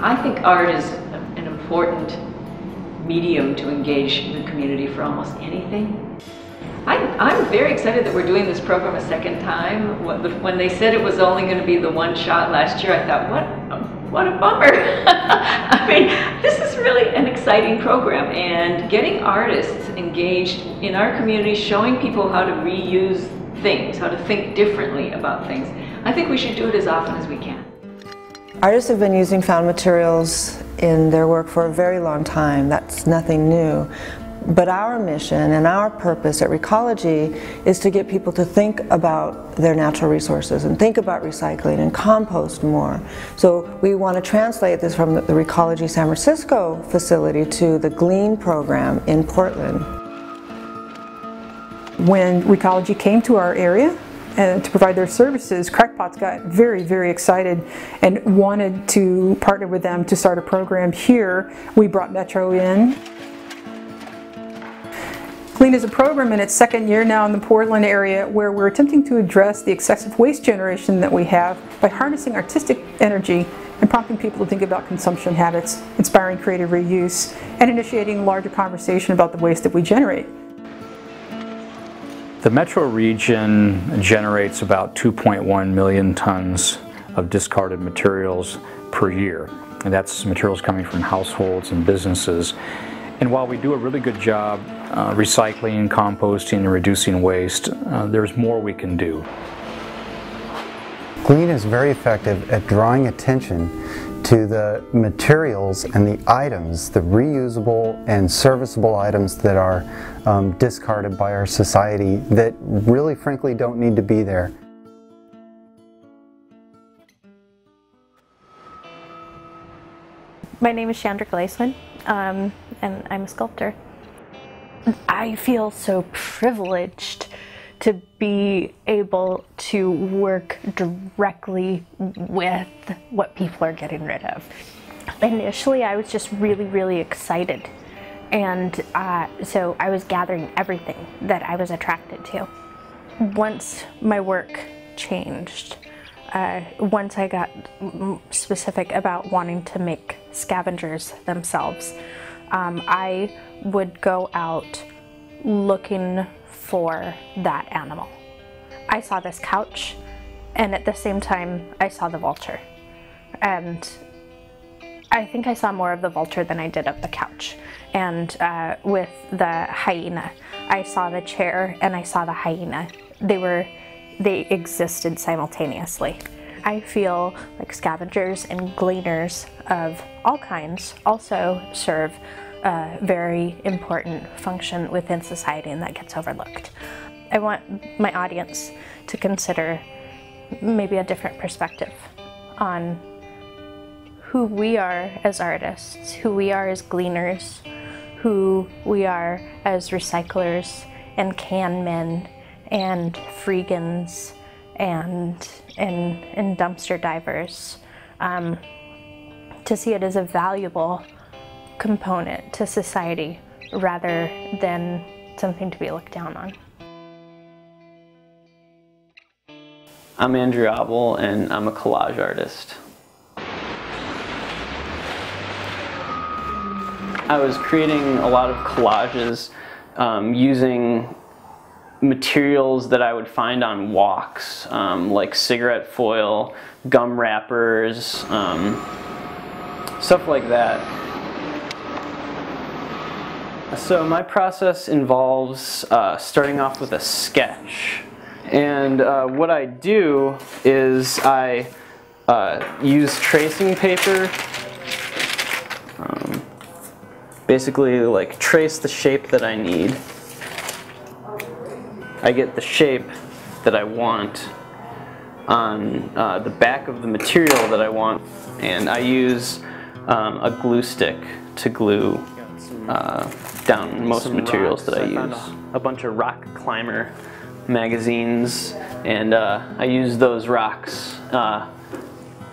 I think art is an important medium to engage the community for almost anything. I, I'm very excited that we're doing this program a second time. When they said it was only going to be the one shot last year, I thought, what, what a bummer. I mean, this is really an exciting program and getting artists engaged in our community, showing people how to reuse things, how to think differently about things. I think we should do it as often as we can. Artists have been using found materials in their work for a very long time. That's nothing new. But our mission and our purpose at Recology is to get people to think about their natural resources and think about recycling and compost more. So we want to translate this from the Recology San Francisco facility to the GLEAN program in Portland. When Recology came to our area, uh, to provide their services, Crackpots got very, very excited and wanted to partner with them to start a program here. We brought Metro in. Glean is a program in its second year now in the Portland area where we're attempting to address the excessive waste generation that we have by harnessing artistic energy and prompting people to think about consumption habits, inspiring creative reuse, and initiating larger conversation about the waste that we generate. The metro region generates about 2.1 million tons of discarded materials per year. And that's materials coming from households and businesses. And while we do a really good job uh, recycling, composting, and reducing waste, uh, there's more we can do. Glean is very effective at drawing attention to the materials and the items, the reusable and serviceable items that are um, discarded by our society that really frankly don't need to be there. My name is Chandra Glaseman, um, and I'm a sculptor. I feel so privileged to be able to work directly with what people are getting rid of. Initially, I was just really, really excited. And uh, so I was gathering everything that I was attracted to. Once my work changed, uh, once I got specific about wanting to make scavengers themselves, um, I would go out looking for that animal. I saw this couch, and at the same time, I saw the vulture. And I think I saw more of the vulture than I did of the couch. And uh, with the hyena, I saw the chair and I saw the hyena. They were, they existed simultaneously. I feel like scavengers and gleaners of all kinds also serve a very important function within society and that gets overlooked. I want my audience to consider maybe a different perspective on who we are as artists, who we are as gleaners, who we are as recyclers and can men and freegans and, and, and dumpster divers. Um, to see it as a valuable component to society rather than something to be looked down on. I'm Andrew Abel and I'm a collage artist. I was creating a lot of collages um, using materials that I would find on walks, um, like cigarette foil, gum wrappers, um, stuff like that. So my process involves uh, starting off with a sketch. And uh, what I do is I uh, use tracing paper, um, basically like trace the shape that I need. I get the shape that I want on uh, the back of the material that I want and I use um, a glue stick to glue uh, down most materials that I use. A bunch of rock climber magazines and uh, I use those rocks uh,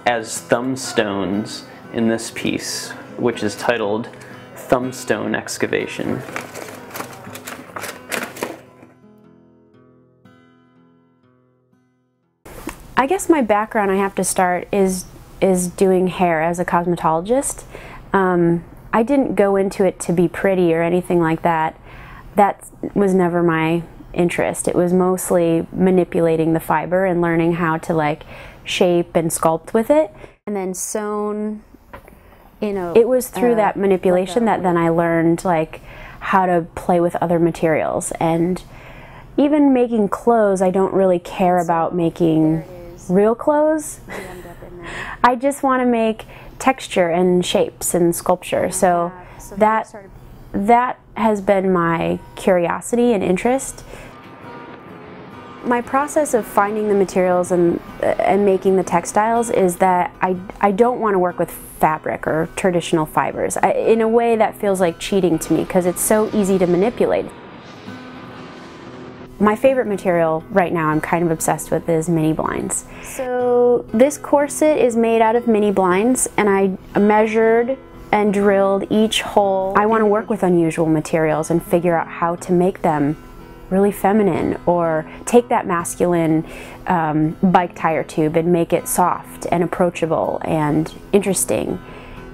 as thumbstones in this piece which is titled Thumbstone Excavation. I guess my background I have to start is is doing hair as a cosmetologist. Um, I didn't go into it to be pretty or anything like that. That was never my interest. It was mostly manipulating the fiber and learning how to like shape and sculpt with it. And then sewn, you know. It was through uh, that manipulation like that then I learned like how to play with other materials and even making clothes, I don't really care about making real clothes. I just want to make texture and shapes and sculpture. So that that has been my curiosity and interest. My process of finding the materials and and making the textiles is that I I don't want to work with fabric or traditional fibers. I, in a way that feels like cheating to me because it's so easy to manipulate. My favorite material right now I'm kind of obsessed with is mini blinds. So this corset is made out of mini blinds and I measured and drilled each hole. I want to work with unusual materials and figure out how to make them really feminine or take that masculine um, bike tire tube and make it soft and approachable and interesting.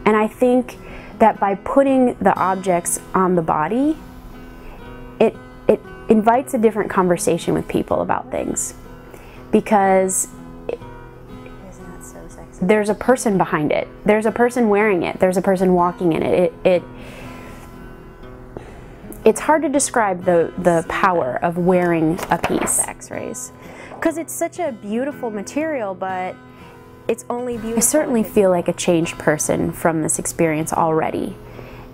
And I think that by putting the objects on the body, it invites a different conversation with people about things because so there's a person behind it. There's a person wearing it. There's a person walking in it. It, it it's hard to describe the the power of wearing a piece. X-rays, because it's such a beautiful material, but it's only beautiful. I certainly feel like a changed person from this experience already,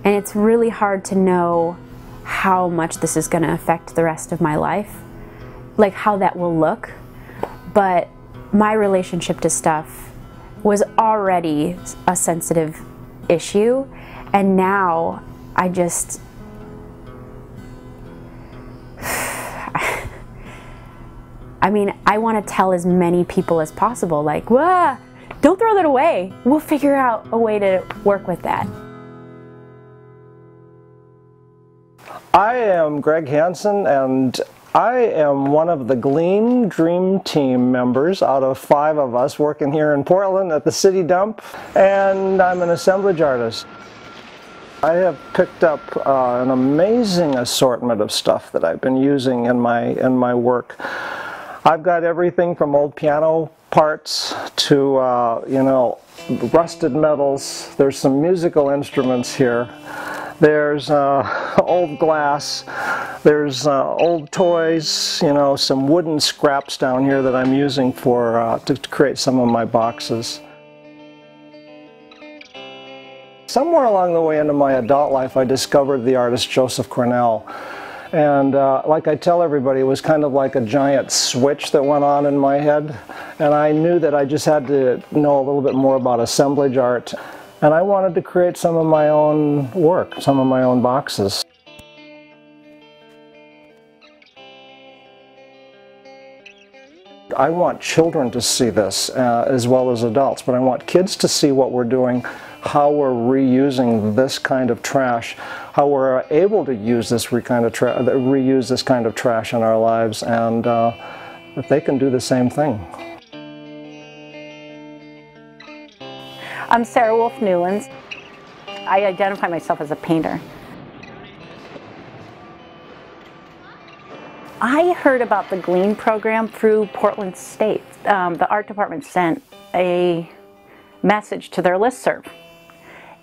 and it's really hard to know how much this is going to affect the rest of my life, like how that will look. But my relationship to stuff was already a sensitive issue, and now I just. I mean, I want to tell as many people as possible, like, Wah, don't throw that away. We'll figure out a way to work with that. I am Greg Hansen and I am one of the Glean Dream Team members out of five of us working here in Portland at the City Dump and I'm an assemblage artist. I have picked up uh, an amazing assortment of stuff that I've been using in my in my work. I've got everything from old piano parts to uh, you know rusted metals. There's some musical instruments here. There's uh, old glass. There's uh, old toys, you know, some wooden scraps down here that I'm using for uh, to, create some of my boxes. Somewhere along the way into my adult life, I discovered the artist Joseph Cornell. And uh, like I tell everybody, it was kind of like a giant switch that went on in my head. And I knew that I just had to know a little bit more about assemblage art. And I wanted to create some of my own work, some of my own boxes. I want children to see this uh, as well as adults, but I want kids to see what we're doing, how we're reusing this kind of trash, how we're able to use this kind of reuse this kind of trash in our lives, and uh, that they can do the same thing. I'm Sarah Wolf Newlands. I identify myself as a painter. I heard about the Glean program through Portland State. Um, the art department sent a message to their listserv.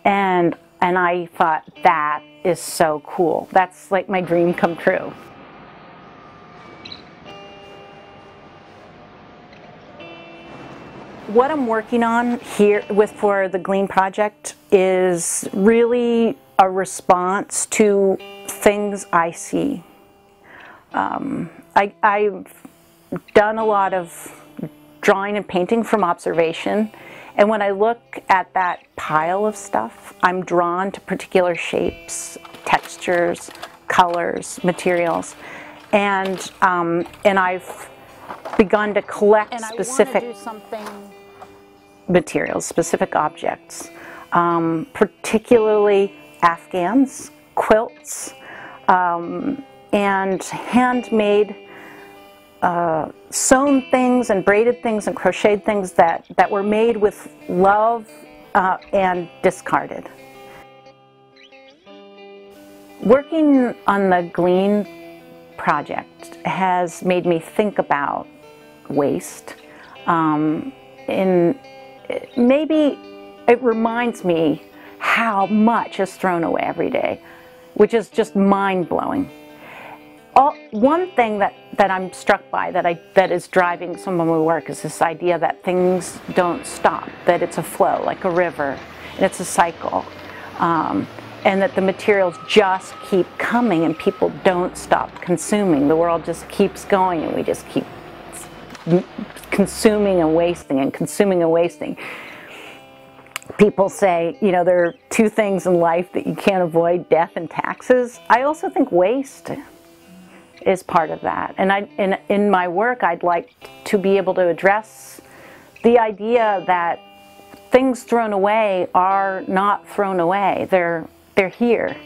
And, and I thought, that is so cool. That's like my dream come true. What I'm working on here with for the Glean project is really a response to things I see. Um, I, I've done a lot of drawing and painting from observation and when I look at that pile of stuff, I'm drawn to particular shapes, textures, colors, materials, and um, and I've begun to collect specific materials, specific objects, um, particularly afghans, quilts, um, and handmade uh, sewn things and braided things and crocheted things that, that were made with love uh, and discarded. Working on the Glean project has made me think about waste. Um, in maybe it reminds me how much is thrown away every day, which is just mind blowing. One thing that, that I'm struck by that I that is driving some of my work is this idea that things don't stop, that it's a flow like a river, and it's a cycle. Um, and that the materials just keep coming and people don't stop consuming. The world just keeps going and we just keep consuming and wasting and consuming and wasting. People say, you know, there are two things in life that you can't avoid, death and taxes. I also think waste is part of that. And I, in, in my work, I'd like to be able to address the idea that things thrown away are not thrown away. They're they're here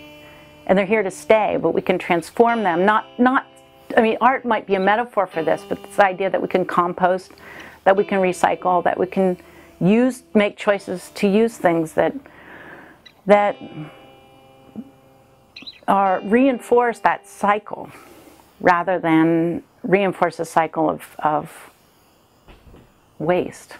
and they're here to stay, but we can transform them. Not, not, I mean, art might be a metaphor for this, but this idea that we can compost, that we can recycle, that we can use, make choices to use things that, that are reinforce that cycle rather than reinforce a cycle of, of waste.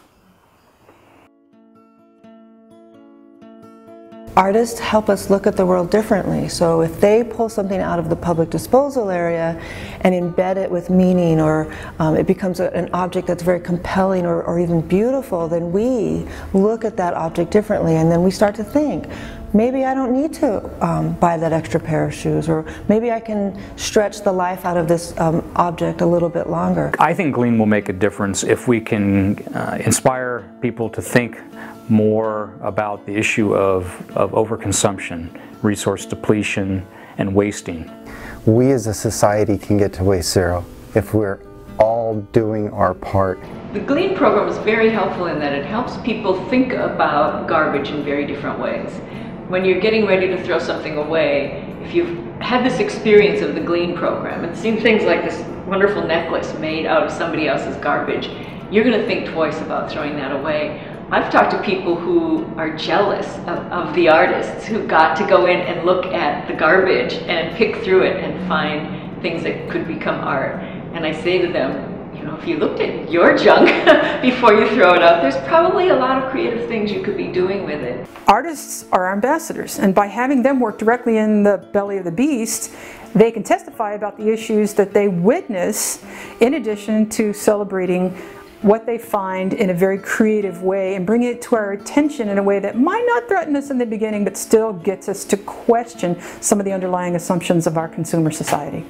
Artists help us look at the world differently. So if they pull something out of the public disposal area and embed it with meaning or um, it becomes a, an object that's very compelling or, or even beautiful, then we look at that object differently and then we start to think, maybe I don't need to um, buy that extra pair of shoes, or maybe I can stretch the life out of this um, object a little bit longer. I think Glean will make a difference if we can uh, inspire people to think more about the issue of, of overconsumption, resource depletion, and wasting. We as a society can get to waste zero if we're all doing our part. The Glean program is very helpful in that it helps people think about garbage in very different ways. When you're getting ready to throw something away, if you've had this experience of the Glean program and seen things like this wonderful necklace made out of somebody else's garbage, you're going to think twice about throwing that away. I've talked to people who are jealous of, of, the artists who got to go in and look at the garbage and pick through it and find things that could become art. And I say to them, you know, if you looked at your junk before you throw it out, there's probably a lot of creative things you could be doing with it. Artists are ambassadors, and by having them work directly in the belly of the beast, they can testify about the issues that they witness in addition to celebrating what they find in a very creative way and bring it to our attention in a way that might not threaten us in the beginning but still gets us to question some of the underlying assumptions of our consumer society.